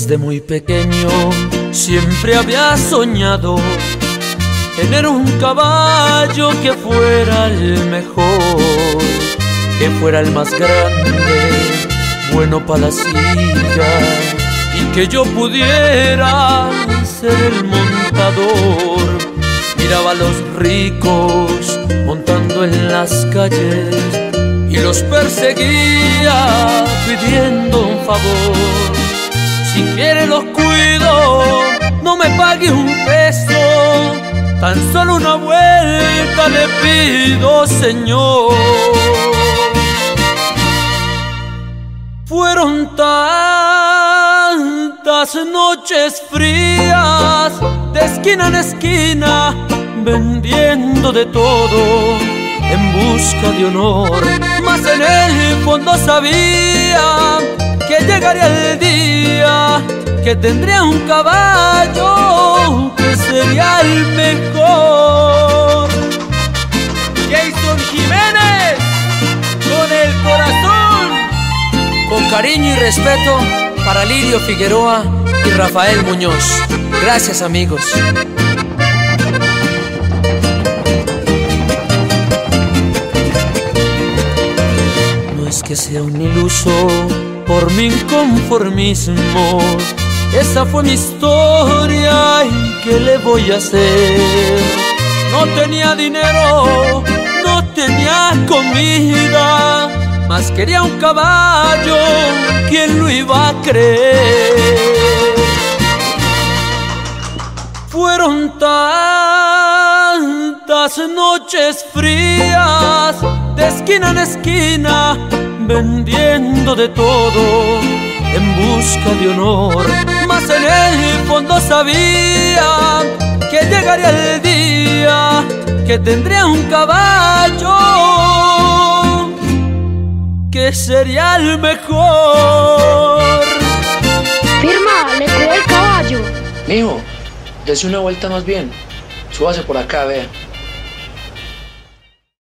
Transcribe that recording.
desde muy pequeño siempre había soñado tener un caballo que fuera el mejor, que fuera el más grande, bueno para la silla y que yo pudiera ser el montador. Miraba a los ricos montando en las calles y los perseguía pidiendo un favor. Si quiere los cuido, no me pague un peso Tan solo una vuelta le pido, Señor. Fueron tantas noches frías, de esquina en esquina, vendiendo de todo en busca de honor. Mas en el fondo sabía llegaría el día que tendría un caballo que sería el mejor. Jason Jiménez, con el corazón. Con cariño y respeto para Lidio Figueroa y Rafael Muñoz. Gracias amigos. No es que sea un iluso por mi inconformismo esa fue mi historia y ¿qué le voy a hacer? No tenía dinero, no tenía comida, más quería un caballo, ¿quién lo iba a creer? Fueron tantas noches frías, de esquina en esquina, vendiendo de todo en busca de honor mas en el fondo sabía que llegaría el día que tendría un caballo que sería el mejor. Firma, le cuidé el caballo. Mijo, dese una vuelta más bien. Súbase por acá, vea.